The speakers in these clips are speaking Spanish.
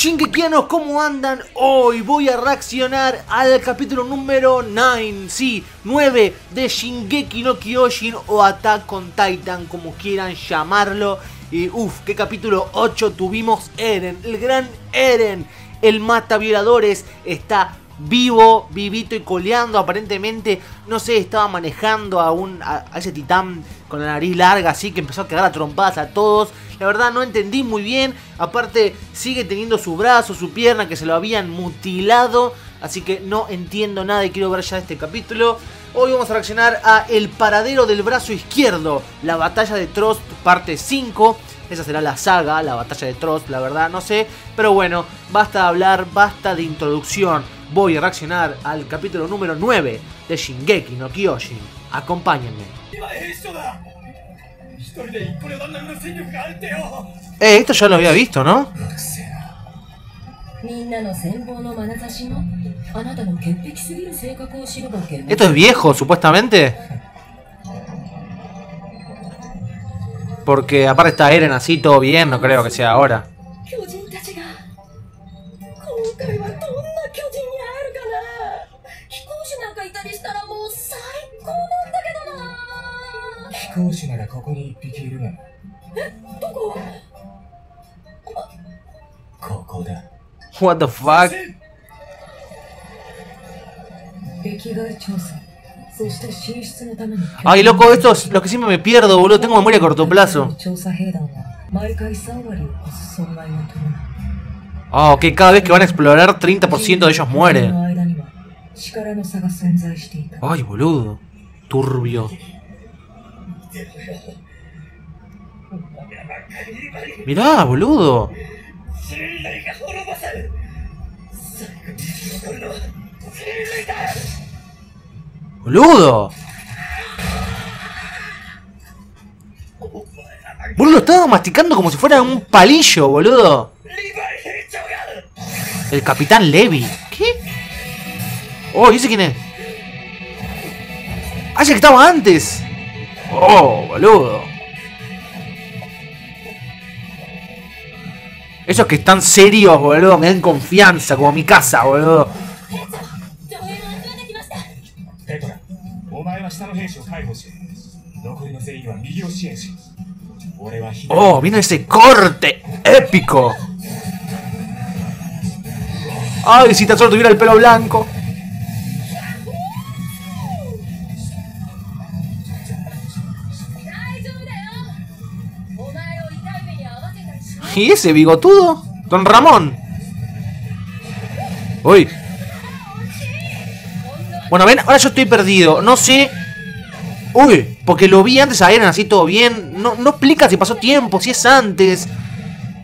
Shingekianos, ¿cómo andan? Hoy voy a reaccionar al capítulo número 9, sí, 9 de Shingeki no Kyojin o Attack on Titan, como quieran llamarlo. Y uff, qué capítulo 8 tuvimos Eren, el gran Eren, el mata violadores, está vivo, vivito y coleando. Aparentemente, no sé, estaba manejando a, un, a, ese titán con la nariz larga, así que empezó a cagar a trompadas a todos. La verdad no entendí muy bien. Aparte sigue teniendo su brazo, su pierna que se lo habían mutilado. Así que no entiendo nada y quiero ver ya este capítulo. Hoy vamos a reaccionar a El paradero del brazo izquierdo. La batalla de Trost parte 5. Esa será la saga, la batalla de Trost, la verdad, no sé. Pero bueno, basta de hablar, basta de introducción. Voy a reaccionar al capítulo número 9 de Shingeki no Kyojin. Acompáñenme. Eh, esto ya lo había visto, ¿no? Esto es viejo, supuestamente. Porque aparte está Eren así, todo bien, no creo que sea ahora. 飛行士ならここに一匹いるがえどこここだ What the fuck? Ay, loco, esto es lo que siempre me pierdo, boludo. Tengo memoria a corto plazo. Oh, que cada vez que van a explorar, 30% de ellos mueren. Ay, boludo. Turbio. Mirá, boludo. Boludo. Boludo, estaba masticando como si fuera un palillo, boludo. El capitán Levi. ¿Qué? Oh, ¿y ese quién es? ¡Ah, que estaba antes! Oh, boludo. Esos que están serios, boludo, me dan confianza, como mi casa, boludo. Oh, viene ese corte épico. Ay, si tan solo tuviera el pelo blanco. ¿Y ese bigotudo? Don Ramón. Uy. Bueno, ven, ahora yo estoy perdido. No sé. Uy, porque lo vi antes a Eren así todo bien. No, no explica si pasó tiempo, si es antes.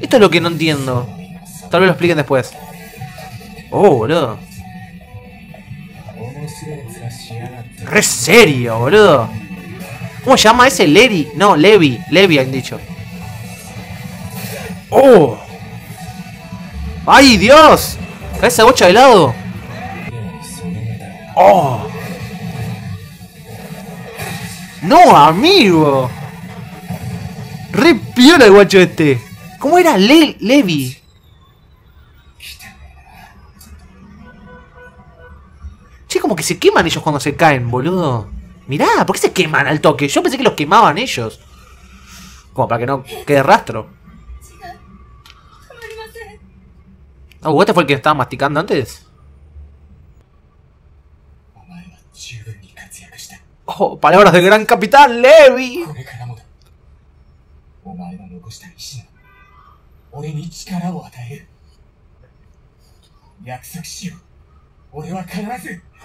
Esto es lo que no entiendo. Tal vez lo expliquen después. Oh, boludo. Re serio, boludo. ¿Cómo se llama ese? Levi. No, Levi. Levi han dicho. ¡Oh! ¡Ay, Dios! esa bocha de lado! ¡Oh! ¡No, amigo! ¡Re piola el guacho este! ¿Cómo era Le Levi? Che, como que se queman ellos cuando se caen, boludo. Mirá, ¿por qué se queman al toque? Yo pensé que los quemaban ellos. Como para que no quede rastro. Oh, ¿este fue el que estaba masticando antes? Oh, palabras del gran capitán Levi.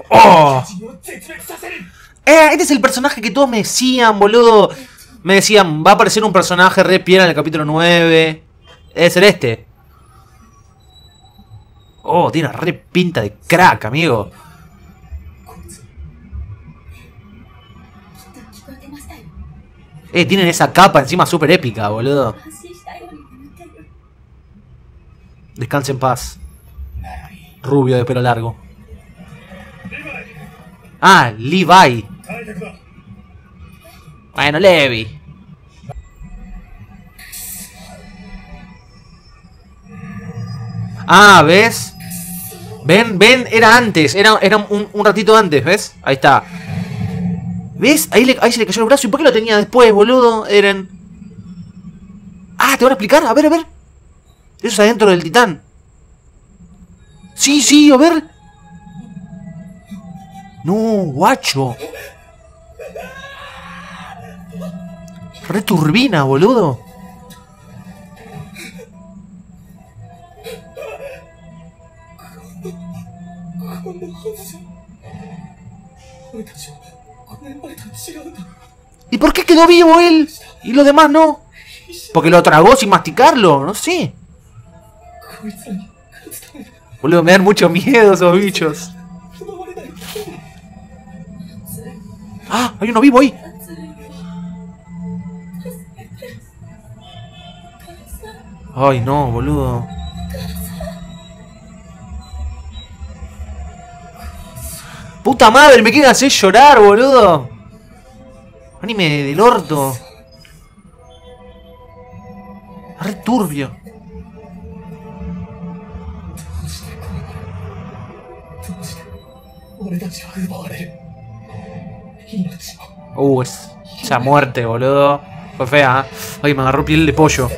Oh. Eh, este es el personaje que todos me decían, boludo. Me decían, va a aparecer un personaje re piedra en el capítulo 9. Debe ser este. Oh, tiene re pinta de crack, amigo. Eh, tienen esa capa encima súper épica, boludo. Descanse en paz. Rubio de pelo largo. Ah, Levi. Bueno, Levi. Ah, ¿ves? Ven, ven, era antes, era, era un, un ratito antes, ¿ves? Ahí está. ¿Ves? Ahí, ahí se le cayó el brazo. ¿Y por qué lo tenía después, boludo? Eren. Ah, ¿te van a explicar? A ver, a ver. Eso es adentro del titán. Sí, sí, a ver. No, guacho. Re turbina, boludo. ¿Y por qué quedó vivo él? ¿Y los demás no? Porque lo tragó sin masticarlo, no sé. Boludo, me dan mucho miedo esos bichos. ¡Ah! Hay uno vivo ahí. Ay, no, boludo. Puta madre, me quieren hacer llorar, boludo. Anime del orto. Re turbio. Uh, esa muerte, boludo. Fue fea, ¿eh? Ay, me agarró piel de pollo.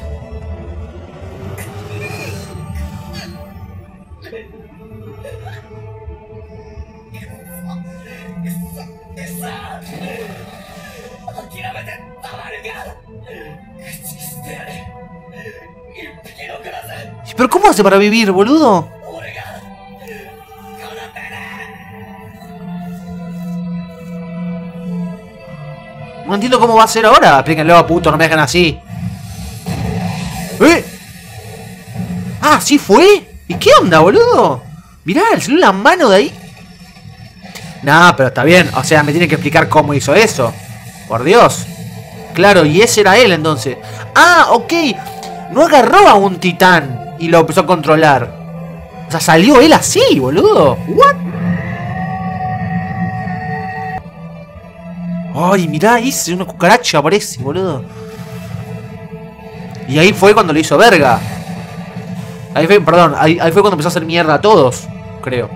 ¿Pero cómo hace para vivir, boludo? No entiendo cómo va a ser ahora. Explíquenlo, puto, no me dejan así. ¿Eh? Ah, ¿sí fue? ¿Y qué onda, boludo? Mirá, el celular en mano de ahí. Nah, pero está bien. O sea, me tiene que explicar cómo hizo eso. Por Dios. Claro, y ese era él entonces. Ah, ok. No agarró a un titán y lo empezó a controlar. O sea, salió él así, boludo. What? Ay, mirá, se una cucaracha aparece, boludo. Y ahí fue cuando le hizo verga. Ahí fue, perdón, ahí, ahí fue cuando empezó a hacer mierda a todos, creo.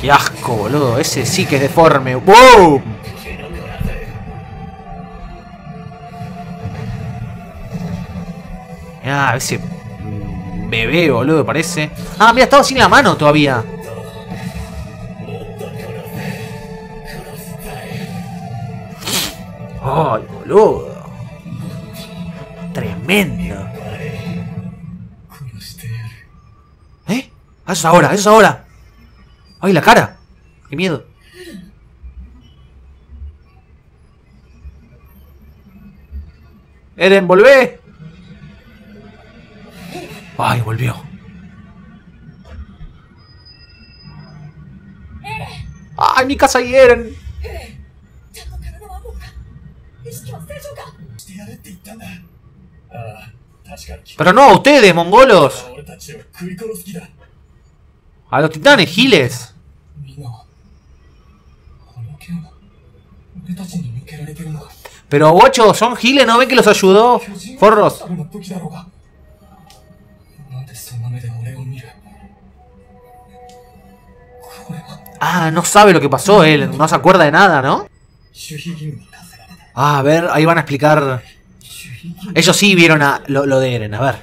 Qué asco, boludo. Ese sí que es deforme. ¡Wow! Ah, ese bebé, boludo, parece. Ah, mira, estaba sin la mano todavía. Ay, boludo. Tremendo. ¿Eh? Ah, eso es ahora, eso es ahora. ¡Ay, la cara! ¡Qué miedo! ¡Eren, volvé! ¡Ay, volvió! ¡Ay, mi casa y Eren! Pero no, a ustedes, mongolos. A los titanes, giles. Pero bocho, son giles, ¿no ven que los ayudó? Forros. Ah, no sabe lo que pasó él, no se acuerda de nada, ¿no? Ah, a ver, ahí van a explicar. Ellos sí vieron a, lo, lo de Eren, a ver.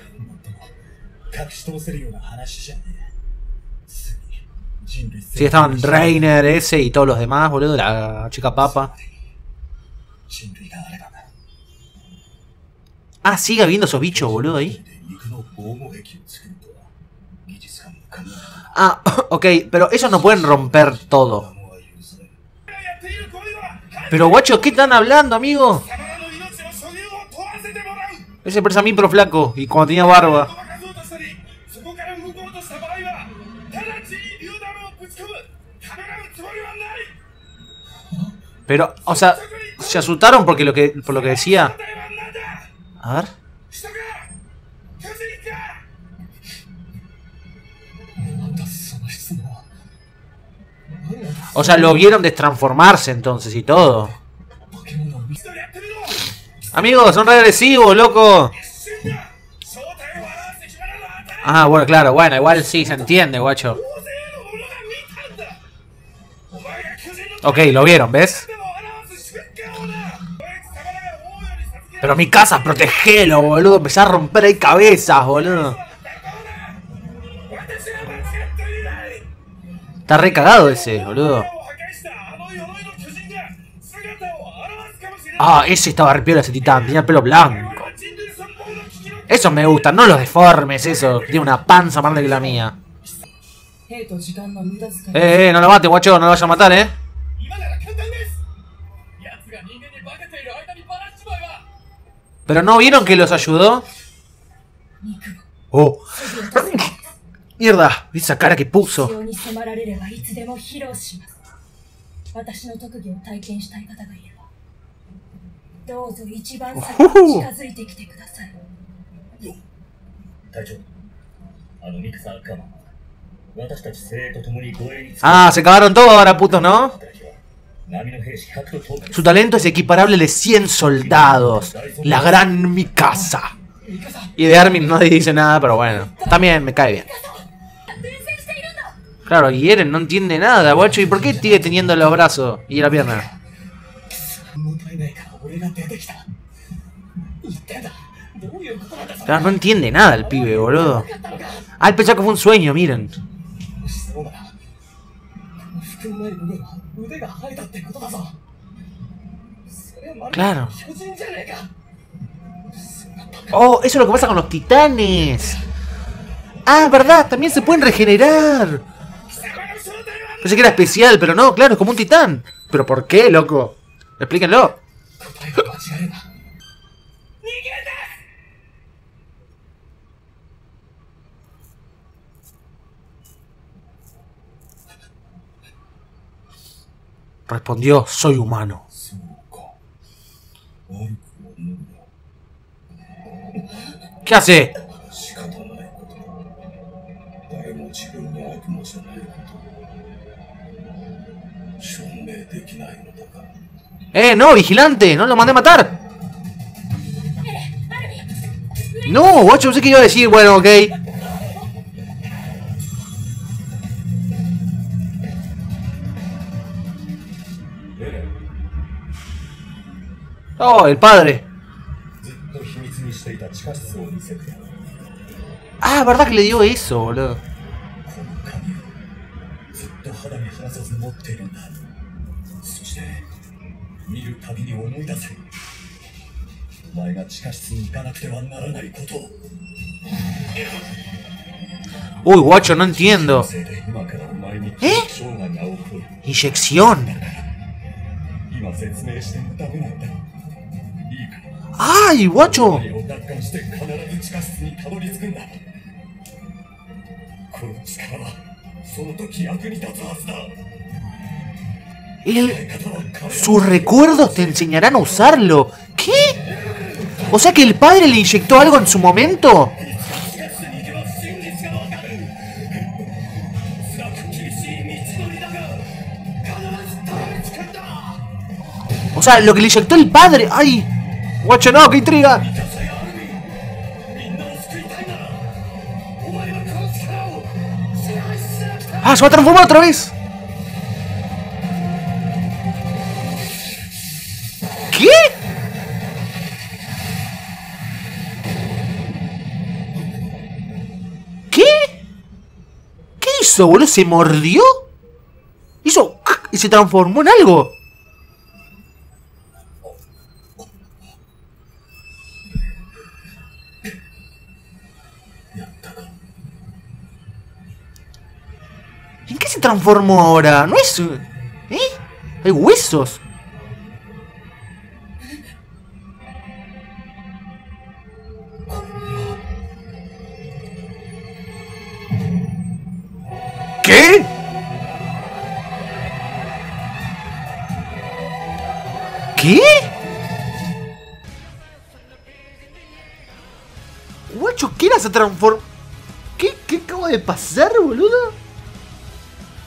Sí, estaban Reiner ese y todos los demás, boludo, la chica papa. Ah, sigue habiendo esos bichos, boludo, ahí. Ah, ok, pero ellos no pueden romper todo. Pero guacho, ¿qué están hablando, amigo? Ese presa a mí, pero flaco, y cuando tenía barba. Pero, o sea, se asustaron porque lo que, por lo que decía. A ver. O sea, lo vieron destransformarse entonces y todo. Amigos, son regresivos, loco. Ah, bueno, claro, bueno, igual sí se entiende, guacho. Ok, lo vieron, ¿ves? Pero mi casa, protegelo, boludo. Empezá a romper ahí cabezas, boludo. Está re cagado ese, boludo. Ah, ese estaba re piola ese titán. Tenía pelo blanco. Eso me gusta, no los deformes, eso. Tiene una panza más grande que la mía. Eh, eh, no lo mate, guacho. No lo vayas a matar, eh. ¿Pero no vieron que los ayudó? ¡Oh! ¡Mierda! Esa cara que puso. Uh. Ah, se acabaron todos ahora, putos, ¿no? Su talento es equiparable de 100 soldados. La gran Mikasa. Y de Armin nadie dice nada, pero bueno. También me cae bien. Claro, y no entiende nada, guacho. ¿Y por qué sigue teniendo los brazos y la pierna? Claro, no entiende nada el pibe, boludo. Ah, él pensaba fue un sueño, miren. Claro. Oh, eso es lo que pasa con los titanes. Ah, verdad, también se pueden regenerar. Pensé que era especial, pero no, claro, es como un titán. ¿Pero por qué, loco? Explíquenlo. Respondió, soy humano. ¿Qué hace? ¡Eh, no, vigilante! ¡No lo mandé a matar! No, guacho, sé que iba a decir, bueno, ok. Oh, el padre. Ah, verdad que le dio eso, boludo. Uy, guacho, no entiendo. ¿Eh? Inyección. ¡Ay, guacho! El, sus recuerdos te enseñarán a usarlo. ¿Qué? O sea que el padre le inyectó algo en su momento. O sea, lo que le inyectó el padre. ¡Ay! Guacho, no, que intriga. Ah, se va a transformar otra vez. ¿Qué? ¿Qué? ¿Qué hizo, boludo? ¿Se mordió? Hizo... y se transformó en algo. se transformó ahora? ¿No es...? ¿Eh? Hay huesos. ¿Qué? ¿Qué? Guacho, ¿qué era se transformó? ¿Qué, ¿Qué acaba de pasar, boludo?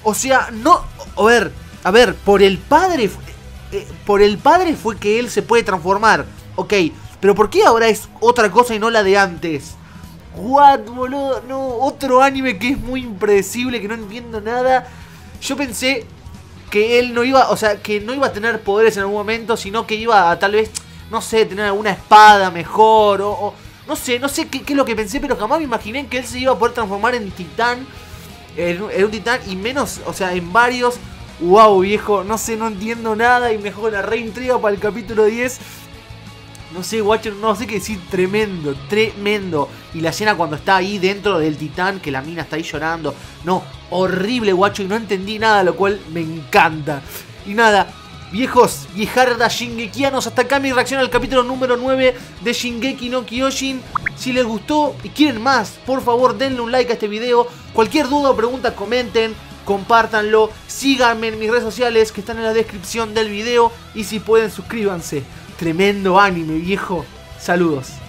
O sea, no. A ver, a ver, por el padre. Eh, eh, por el padre fue que él se puede transformar. Ok, pero ¿por qué ahora es otra cosa y no la de antes? What, boludo, no, otro anime que es muy impredecible, que no entiendo nada. Yo pensé que él no iba, o sea, que no iba a tener poderes en algún momento, sino que iba a tal vez, no sé, tener alguna espada mejor, o, o no sé, no sé qué, qué es lo que pensé, pero jamás me imaginé que él se iba a poder transformar en titán en, un titán y menos, o sea, en varios. Wow, viejo, no sé, no entiendo nada y me juego la reintriga para el capítulo 10. No sé, Watcher, no sé qué decir, tremendo, tremendo. Y la escena cuando está ahí dentro del titán, que la mina está ahí llorando. No, horrible, guacho, y no entendí nada, lo cual me encanta. Y nada, viejos, viejardas shingekianos, hasta acá mi reacción al capítulo número 9 de Shingeki no Kyojin. Si les gustó y quieren más, por favor denle un like a este video. Cualquier duda o pregunta, comenten compártanlo, síganme en mis redes sociales que están en la descripción del video y si pueden suscríbanse. Tremendo anime, viejo. Saludos.